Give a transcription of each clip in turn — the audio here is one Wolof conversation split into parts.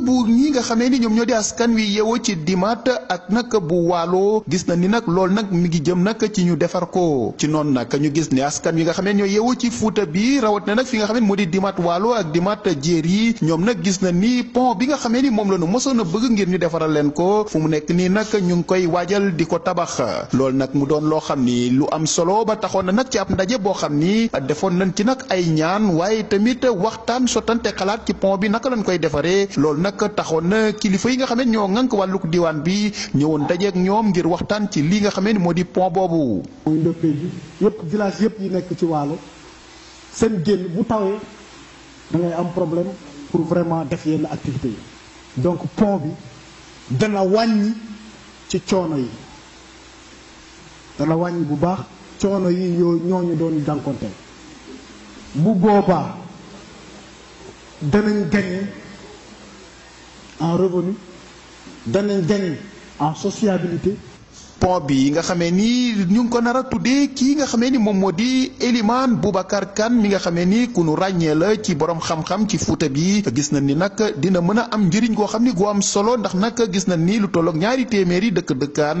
bu ñi nga xamee ni ñoom ñoo di askan wi yeewoo ci dimaat ak nag bu waaloo gis na ni nag loolu nag mi ngi jëm nag ci ñu defar ko ci noonu nag ñu gis ne askan wi nga xam ne ñoo yeewoo ci fuuta bi rawat na nag fi nga xam ne moo di dimaat waalo ak dimaat jéer yi ñoom nag gis na ni pont bi nga xamee ni moom la nu mosoon a bëgg ngir ñu defaral leen ko fu mu nekk nii nag ñu ngi koy waajal di ko tabax loolu nag mu doon loo xam ni lu am solo ba taxoon na nag ci ab ndaje boo xam ni defoon nañ ci nag ay ñaan waaye tamit wax waxtaan sottante xalaat ci pont bi naka lañ koy defaree loolu nag taxoon na kilifa yi nga xam ne ñoo ŋànk wàlluk diwaan bi ñëwoon dajeek ñoom ngir waxtaan ci lii nga xam ne moo di pont boobu. mooy ndoppee bi yëpp village yëpp yi nekk ci waalo seen génn bu tawee da ngay am problème pour vraiment def yenn activité yi donc pont bi dana wàññi ci coono yi. dana wàññi bu baax coono yi yoo ñooñu doon jànkonteel bu boobaa danañ gagner en revenu danañ gagner en sociabilité pont bi nga xamee ni ñu ngi ko nar a tuddee kii nga xamee ni moom moo di Eliman Boubacar Kane mi nga xamee ni ku nu ràññee la ci borom xam-xam ci Fuuta bi gis na ni nag dina mën a am njëriñ goo xam ni gu am solo ndax nag gis na ni lu tolloog ñaari téeméeri dëkk dëkkaan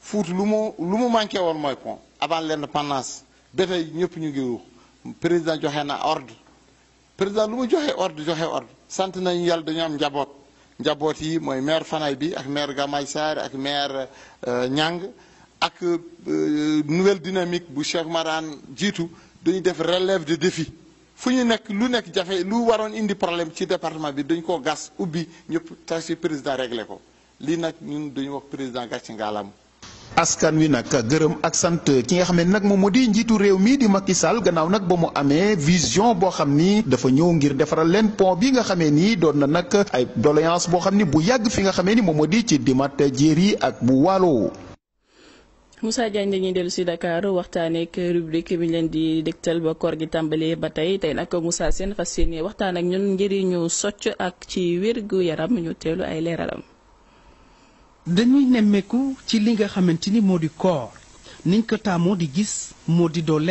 fuut lu mu lu mu manqué woon mooy pont avant l'indépendance ba tey ñëpp ñu ngi ruux président joxe na ordre président lu mu joxe ordre joxe ordre sant nañu yàlla dañu am njaboot njaboot yi mooy maire Fanaye bi ak maire Gamay Sarr ak maire euh, Niang ak euh, nouvelle dynamique bu Cheikh Marane jiitu dañu def relève de défi fu ñu nekk lu nekk jafe lu waroon indi problème ci département bi dañ koo gas ubbi ñëpp tasi président réglé ko lii nag ñun dañu wax président gàcce ngaalaam askan wi nag gërëm ak sant ki nga xam ne nag moom moo di njiitu réew mii di Macky Sall gannaaw nag ba mu amee vision boo xam ni dafa ñëw ngir defaral leen pont bi nga xamee ni doon na nag ay doléance boo xam ni bu yàgg fi nga xamee ni moom moo di ci dimat jéeri ak bu waalo Moussa Diagne dañuy dellu si Dakar waxtaanee ak rubrique bi ñu leen di dégtal ba koor gi tàmbalee ba tey tey nag Moussa Sène fas yéene waxtaan ak ñun njëriñu socc ak ci wér gu yaram ñu teelu ay leeralam. dañuy nemmeeku ci li nga xamante ni moo di koor niñ ko taamoo di gis moo di doo lekk